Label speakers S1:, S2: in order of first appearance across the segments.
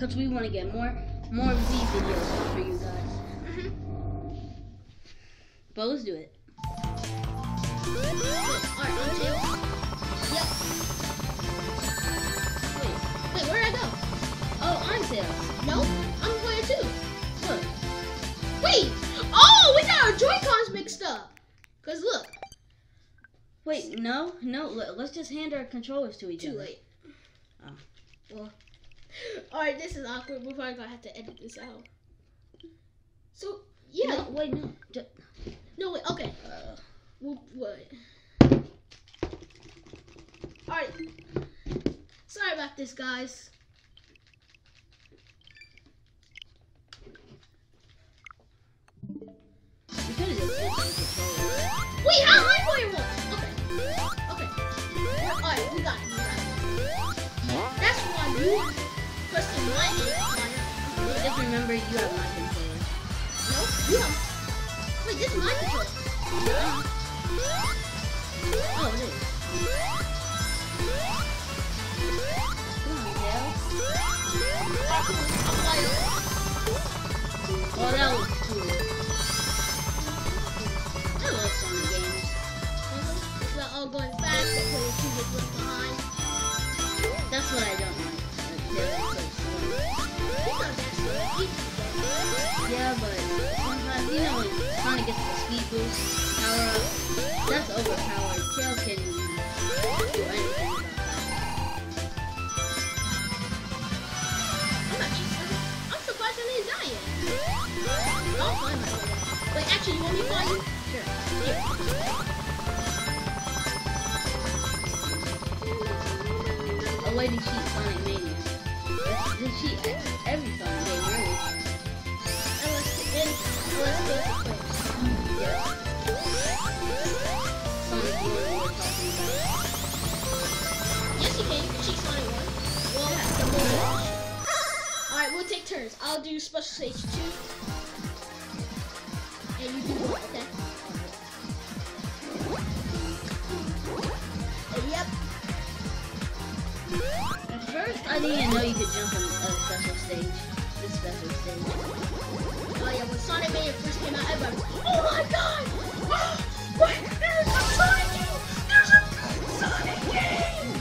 S1: maybe.
S2: Cause we want to get more, more of these videos for you guys.
S1: Mm-hmm.
S2: But let's do it.
S1: Alright, Tails. Yep. Wait, wait, where'd I go?
S2: Oh, Tails.
S1: No, I'm player two.
S2: Look.
S1: Wait! Oh, we got our Joy-Cons mixed up. Cause look,
S2: Wait, no, no. let- Let's just hand our controllers to each
S1: too
S2: other.
S1: late.
S2: Oh.
S1: Well, alright, this is awkward. We're probably gonna have to edit this out. So, yeah.
S2: No, wait, no.
S1: No, wait, okay.
S2: uh,
S1: Well, what? Alright. Sorry about this, guys.
S2: we could have just switched the controllers.
S1: Wait, how am I player? Okay. Okay. Alright, we got it. We got it. That's
S2: remember, you have my controller.
S1: No, you. Wait, this is my controller.
S2: Oh, it is. Come on,
S1: cool.
S2: Oh, that was power up, that's overpowered. Tails can do anything about that.
S1: I'm actually I'm surprised I didn't die yet. I'll find my way. Wait, actually, you want me to find you?
S2: that.
S1: Here.
S2: A way to cheat Sonic Mania. To cheat
S1: take turns. I'll do special stage 2. And you do 1, okay? Yep.
S2: At first, I didn't even know you could jump on a special stage. This special stage.
S1: Oh yeah, when Sonic Mania first came out, everybody was like, Oh my god! Ah! Oh, what? There's a Sonic game! There's a Sonic game!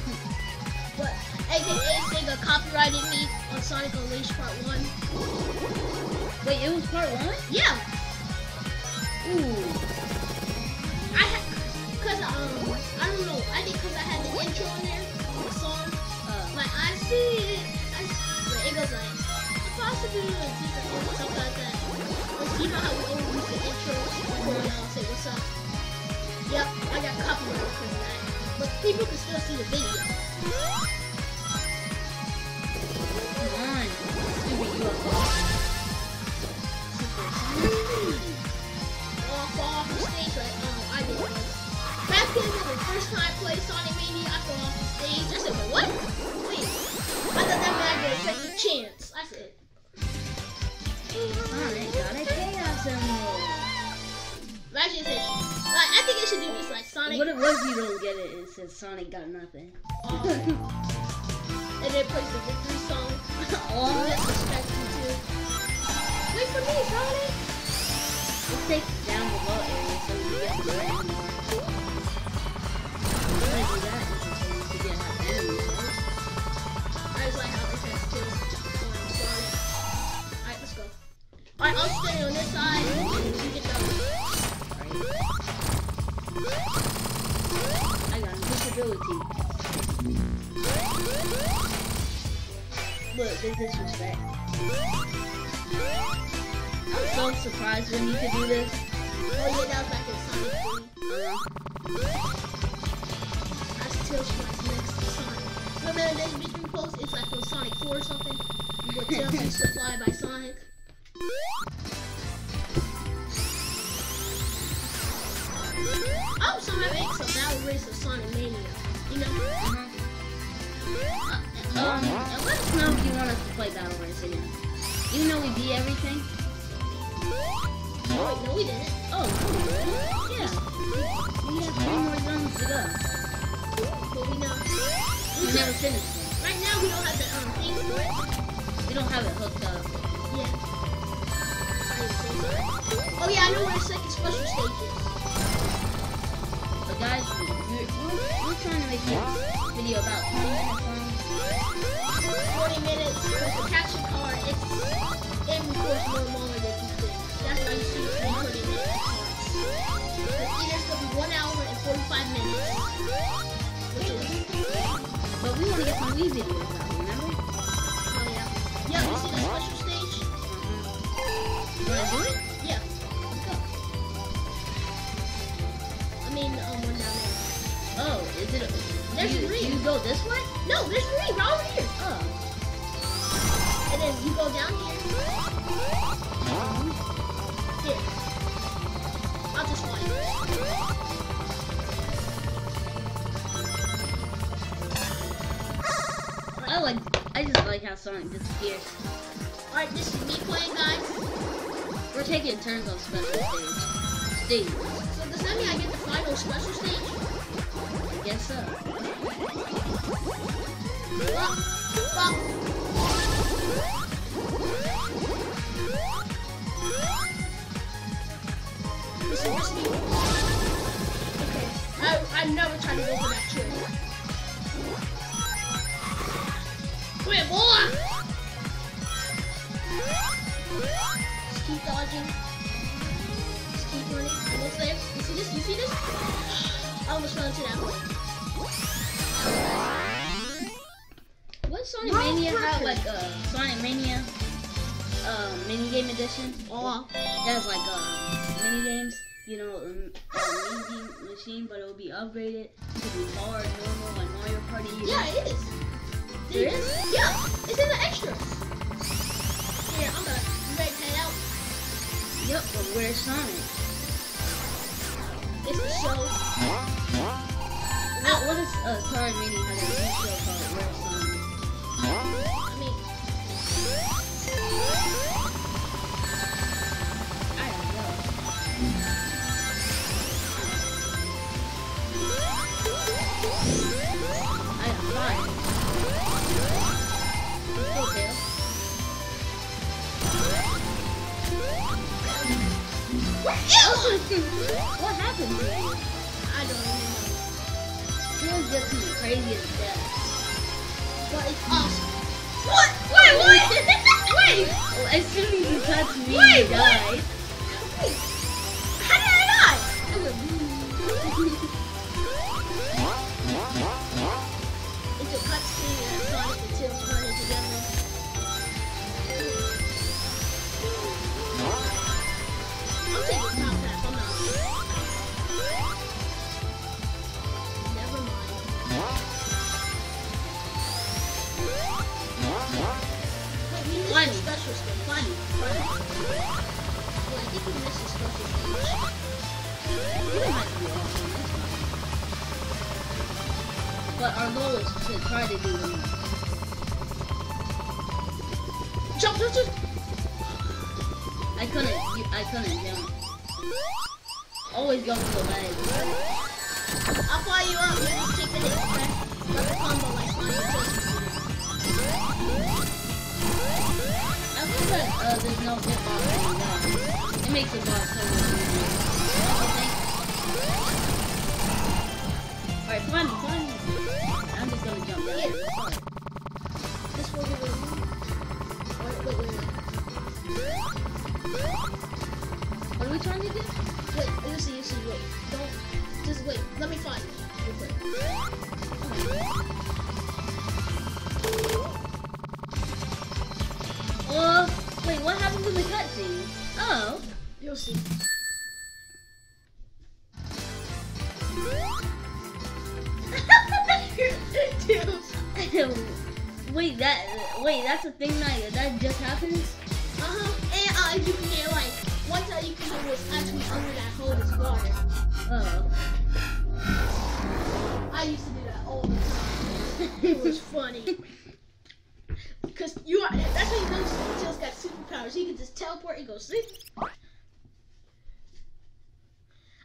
S1: but AKA Sega copyrighted me Sonic Unleashed Part 1.
S2: Wait, it was part 1?
S1: Yeah!
S2: Ooh.
S1: I had, cause um, I don't know, I think cause I had the intro in there, the song,
S2: Uh,
S1: like I see it, I see, it goes like, possibilities and stuff like that. Like, you know how we always use the intro before we all say what's up? Yep, I got copyrighted because of that. But people can still see the video. First time I played Sonic Mania, I fell off the stage. I said, what? Wait. I thought that meant I get a second chance. I said,
S2: Sonic got a Chaos Emerald.
S1: Imagine it. Like, I think it should do this like Sonic.
S2: What if, you don't get it and it says Sonic got nothing?
S1: um, and then plays the victory song.
S2: oh,
S1: Disrespect you too. Wait for me, Sonic.
S2: let's take down the low area so we get the gonna
S1: like. Alright, let's go. Alright, I'll stay on this side.
S2: I got invisibility. Look, this disrespect. I'm so surprised when you could do this.
S1: Oh yeah, that was back in Sonic 3.
S2: Uh,
S1: Tails Flies next to Sonic. Remember this victory post? It's like from Sonic 4 or something. Where Tails used to fly by Sonic. Oh, so I make some battle race of Sonic Mania. You know?
S2: uh-huh. Uh, um, and let us know if you want us to play Battle Race again. Even though we beat everything.
S1: Oh, wait, no, we didn't.
S2: Oh, yeah. We have three more zones to go.
S1: We know.
S2: We never finished it.
S1: Right now, we don't have the um, thing for it.
S2: We don't have it hooked up.
S1: Yeah. Oh, yeah, I know where the second special stage is.
S2: But guys, we're, we're, we're trying to make this video about 20 minutes long.
S1: 40 minutes because the capture card, it's, it records more longer than you think. That's why you see it being 30 minutes. Because either it's going to be 1 hour and 45 minutes.
S2: But we want to get some Wii videos out, remember?
S1: oh yeah. Yeah, you see the special stage?
S2: You want to do it?
S1: Yeah.
S2: Let's go.
S1: I mean, um, one down there.
S2: Oh, is it? A,
S1: There's
S2: you,
S1: three.
S2: You go this way?
S1: No, there's three right over here.
S2: Oh.
S1: And then you go down. Here.
S2: How Sonic disappears.
S1: Alright, this is me playing, guys.
S2: We're taking turns on special stage. Stage.
S1: So does that mean I get the final special stage?
S2: I guess so.
S1: Just me. Okay. I, I never tried to go for that. Come here, boy! Just keep dodging. Just keep running. Almost there. You see this? You see this? I almost fell into that.
S2: What Sonic
S1: Wrong
S2: Mania have like a Sonic Mania uh, mini game edition?
S1: Oh.
S2: that's like uh, mini games. You know, um, a mini game machine, but it will be upgraded to be hard, normal, like Mario Party.
S1: Yeah, it is.
S2: Is?
S1: Yeah, it's in the extras. Here, I'm gonna head out.
S2: Yep, but where's Sonic?
S1: It's the show.
S2: What, what is uh, Sonic Mania has a new show called Where's Sonic?
S1: I mean,
S2: what happened to you?
S1: I don't even know.
S2: Tail's just too crazy as death.
S1: But it's awesome. What? Wait, what? Wait!
S2: Well, as soon as you touch me,
S1: Wait,
S2: you die.
S1: Wait. How did I die? It's a cutscene and Sonic and Tails running together.
S2: Funny.
S1: the.
S2: Funny.
S1: Yeah, I think we missed the
S2: do all. But our goal is to try to do them.
S1: Jump, jump, jump.
S2: I couldn't. I couldn't jump. Always go for the leg.
S1: I'll fly you up. Just take the hit, the combo like
S2: uh, there's no anymore. It makes the boss so? Alright. I'm just gonna jump. It's hard.
S1: This will. Wait, wait, wait,
S2: are we trying to do?
S1: Wait, you see, wait. Don't... Just wait. Let me find it. Real quick.
S2: Happened to the cutscene? Oh.
S1: You'll see.
S2: wait, that wait, that's a thing that that just happens.
S1: And go sleep.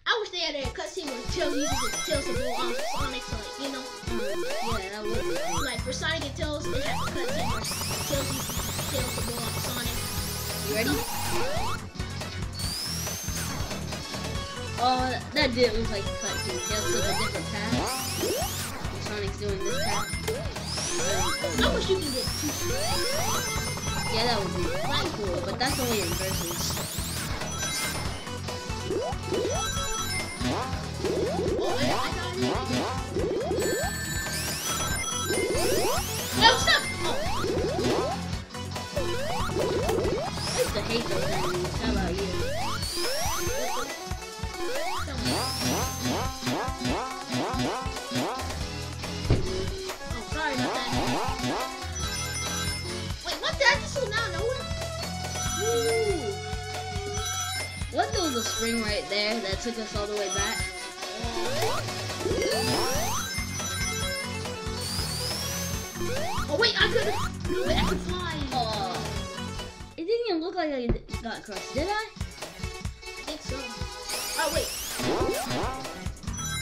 S1: I wish they had a cutscene where Tails uses tails to blow off Sonic, so like, you know.
S2: Yeah, that would be.
S1: Like for Sonic and Tails, they have a cutscene where Tails uses tails to blow off Sonic.
S2: You ready? Oh, that did look like a cutscene. Tails took a different path. Sonic's doing this path.
S1: I wish you could get two.
S2: Yeah, that would be quite cool, but that's only in versus.
S1: I. No, stop! Oh.
S2: I used to hate those enemies. How about you? Spring right there that took us all the way back?
S1: Oh, wait, I could. Wait, I could fly.
S2: Oh. It didn't even look like I got crushed, did I?
S1: I think so. Oh, wait.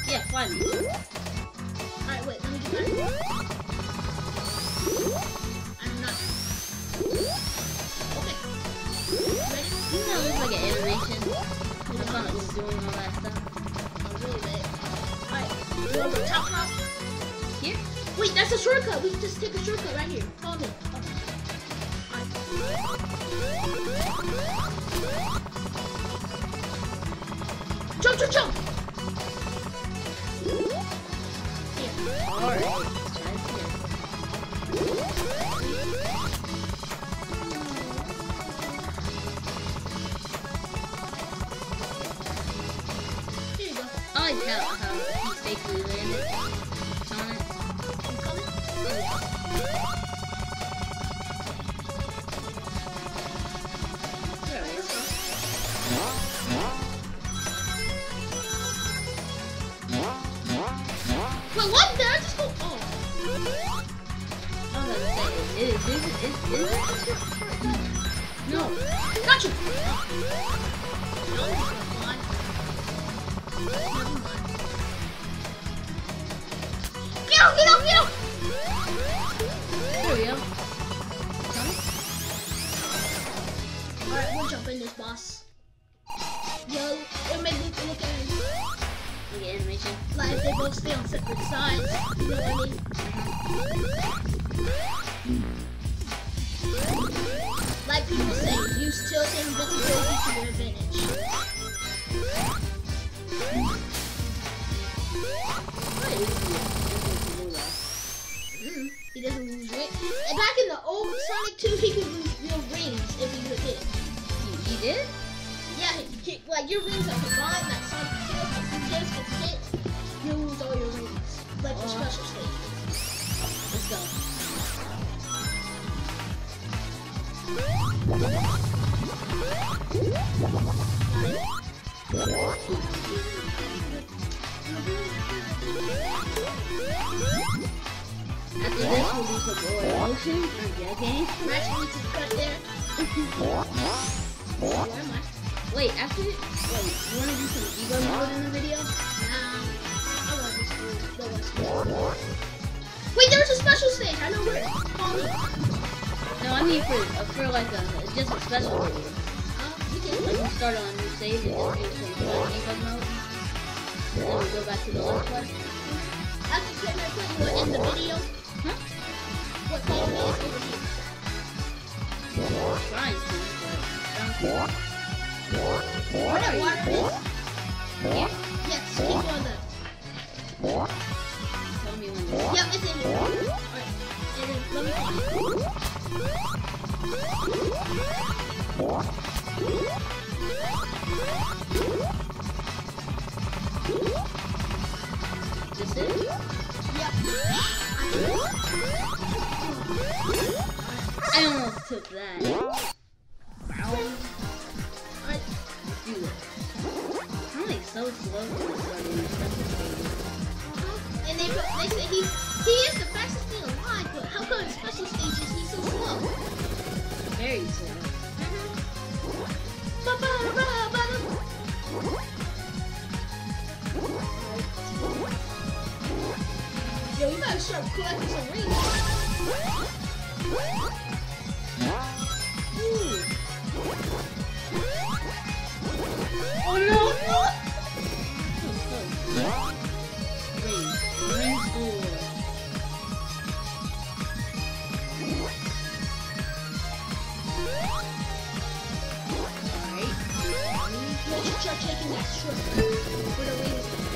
S2: Yeah, finally.
S1: Alright, wait, let me get back. I'm not. Okay.
S2: Didn't that look like an animation? Was doing all that stuff.
S1: Alright, you want to top top?
S2: Here?
S1: Wait, that's a shortcut. We can just take a shortcut right here. Follow me. Alright. Jump, jump, jump!
S2: How, he safely landed.
S1: There oh.
S2: Oh, it is.
S1: Wait, what? Did I just go? Oh.
S2: I was gonna say, is, is, is, is, is a shortcut? No.
S1: Got you! No, like stay on separate sides. You know what I mean? Like people say, use tilt and invincibility to your advantage.
S2: What is?
S1: Mm, he doesn't lose rings. And back in the old Sonic 2, he could lose your rings if he could hit
S2: you did?
S1: Yeah, he, he, like your rings are combined, like Sonic kills, but if you just hit, you lose all your rings. Like the
S2: Oh.
S1: special stage.
S2: Let's go. After this, we'll do some Royal Ocean. Okay.
S1: Ratchet needs to cut there. Where am I?
S2: Wait, after wait, you wanna do some ego mode in the video?
S1: Wait, there's a special stage. I know where. Follow.
S2: No, I mean for uh, for like a just a special video.
S1: Uh, we can.
S2: we start on new stage and just do some fun mode. And then we go back to the last one.
S1: After can I put you the video?
S2: Huh?
S1: What is over here.
S2: Trying to, but I don't think.
S1: Where that water is?
S2: Here?
S1: Yes, keep going there. Yep, it's in here. Alright.
S2: This?
S1: Yep.
S2: I almost took that. Wow. Let's do it. I'm like so slow
S1: And they, they say he taking that strip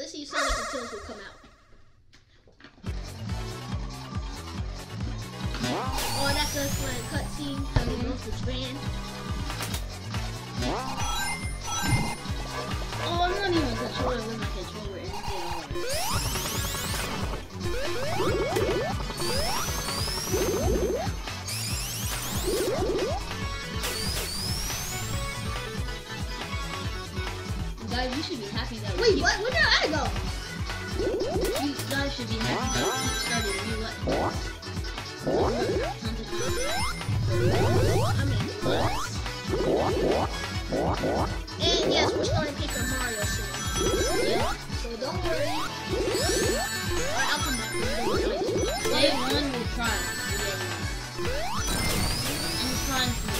S1: let's see if Sonic and Tails will come out. Oh, that's a fun cutscene. How he goes to Strand.
S2: Oh, I'm not even controlling with my controller and it did all. Guys, you should be happy that we
S1: Wait,
S2: keep,
S1: what? Where did I go?
S2: you guys should be happy that we keep starting new weapons. Tons of
S1: I mean, and yes, we're starting Paper Mario soon.
S2: Yeah.
S1: So don't worry. Alright, I'll come back. Don't.
S2: Day one, we'll try. One. I'm trying for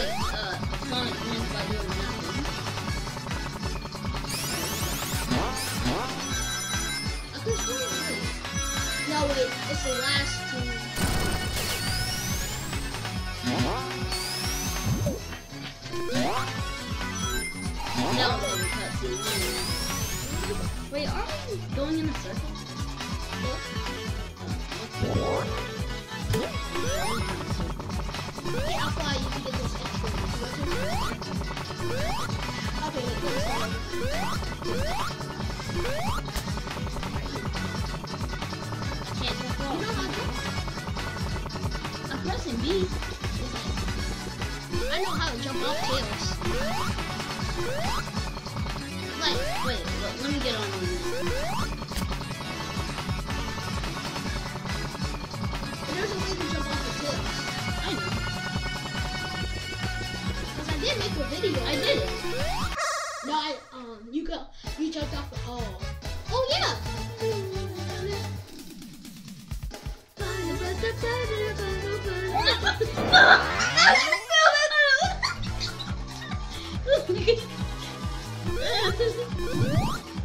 S1: Wait. No wait, it's the last two.
S2: A cutscene. Wait, are we going in a circle?
S1: Fly you those extra wait, wait.
S2: I can't jump
S1: You
S2: off.
S1: know how
S2: I'm pressing B.
S1: I know how to jump off tails.
S2: Like, wait, let me get on one
S1: did make a video.
S2: I did it.
S1: No, I um you go you jumped off the oh oh yeah.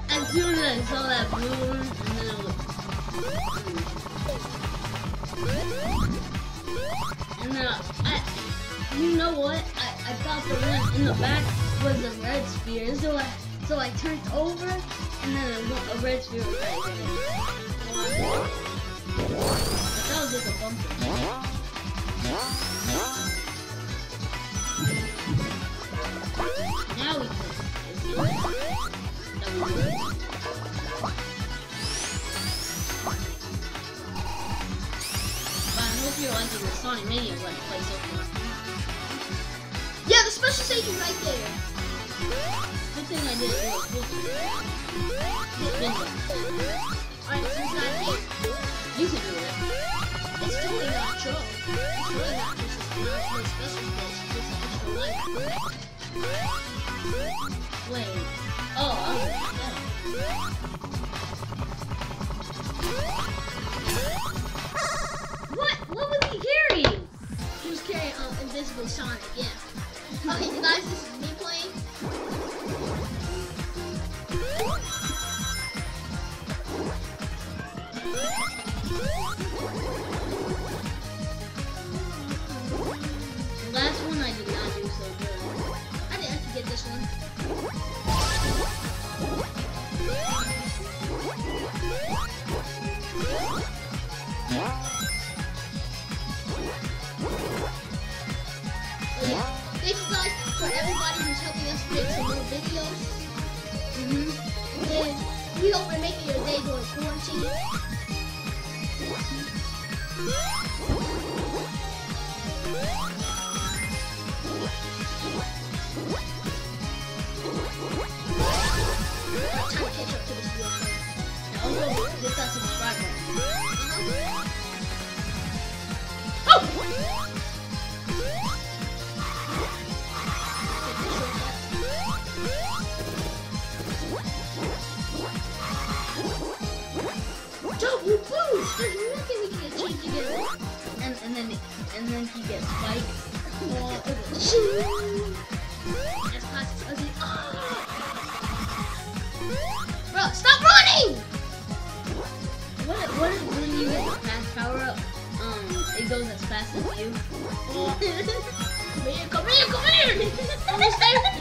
S2: as soon as I saw that blue one, and then it was. And then I, I you know what? I, I thought the one in the back was a red sphere, so I so I turned over, and then a, a red sphere was right there. That was just a bumper. Now we can. I hope you're liking the Sonic Mania Let's Play so far.
S1: Right there.
S2: Good thing I did.
S1: Alright, it's not.
S2: You can do it.
S1: It's totally not true. It's really not not special just life.
S2: Wait. Oh, oh. What? What was he carrying?
S1: He was carrying um, Invisible Sonic, yeah. お忙し
S2: い。
S1: And
S2: then he gets spiked.
S1: Oh, okay. That's classic Oh! Bro, stop running!
S2: What what if when you get the fast power up, um, it goes as fast as you?
S1: Come here, come here, come here!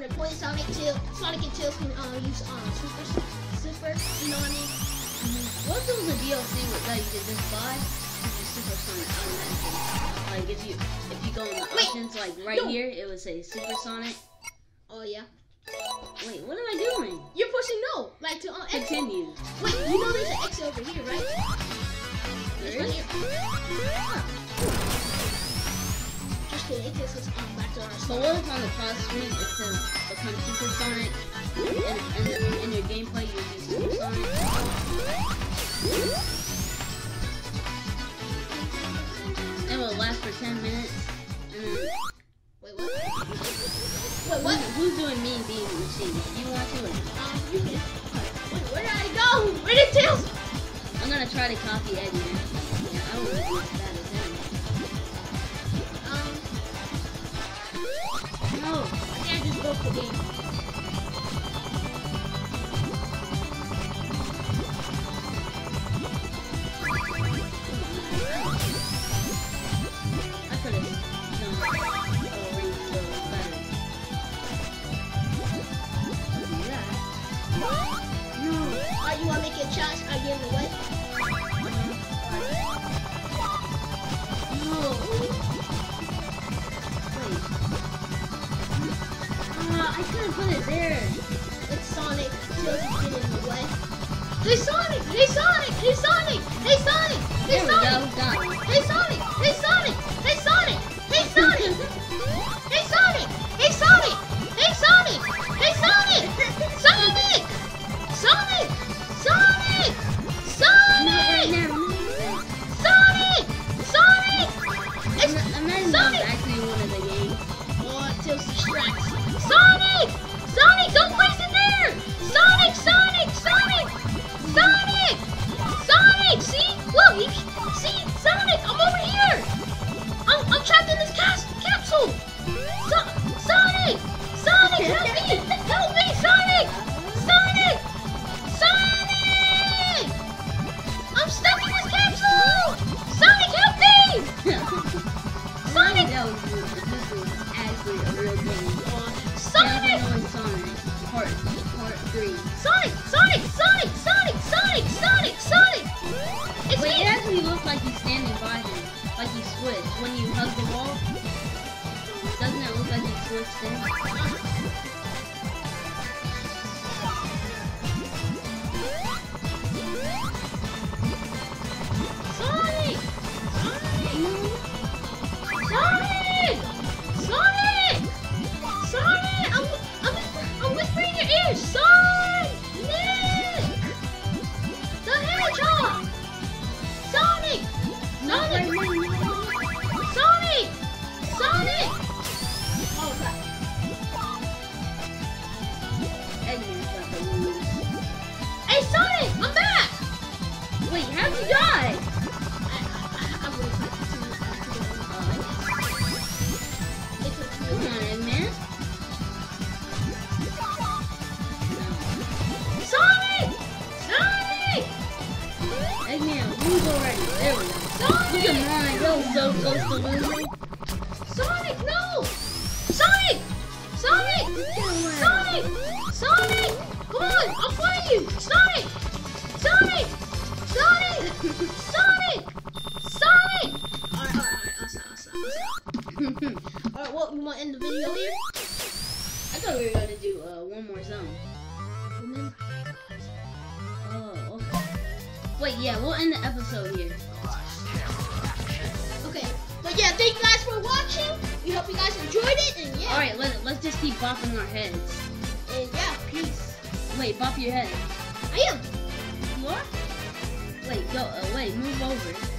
S2: get
S1: 100 points, Sonic Tail, Sonic and can uh, use um Super Super. You know what I mean?
S2: What if there was a DLC with that you could just buy? Super Sonic. Like if you if you go in the
S1: Wait,
S2: options, like right
S1: no.
S2: here, it would say Super Sonic.
S1: Oh yeah.
S2: Wait, what am I doing?
S1: You're pushing no, like to uh.
S2: Continue.
S1: Wait, you know there's an X over here, right?
S2: There is?
S1: here. Just kidding. It takes us back to our
S2: So what if on the cross screen it says become Super Sonic, and, and in your gameplay you use Super Sonic? It will last for 10 minutes, and then
S1: Wait, what? Wait,
S2: who's,
S1: what?
S2: who's doing Mean Bean Machine? Do you want to? Or
S1: Um, you can. Wait, where did I go? Where did Tails?
S2: I'm gonna try to copy Eddie. Yeah, I don't want to as No,
S1: I can't just
S2: go for
S1: games. Sonic! Sonic! Sonic! Sonic!
S2: Come on,
S1: I'll fight you! Sonic! Sonic! Sonic! Sonic! Sonic! Alright, alright, alright, I'll stop, I'll stop, Alright, well, you want to end the video here?
S2: I thought we were gonna do uh, one more zone.
S1: Remember?
S2: Oh, okay. Wait, yeah, we'll end the episode here.
S1: Okay, but yeah, thank you guys for watching. We hope you guys enjoyed it, and yeah.
S2: Alright, let, let's just keep bopping our heads.
S1: And yeah, peace.
S2: Wait, bop your head.
S1: I am.
S2: You are? Wait, go, uh, wait, move over.